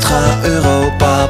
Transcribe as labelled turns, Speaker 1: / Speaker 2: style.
Speaker 1: notre Europa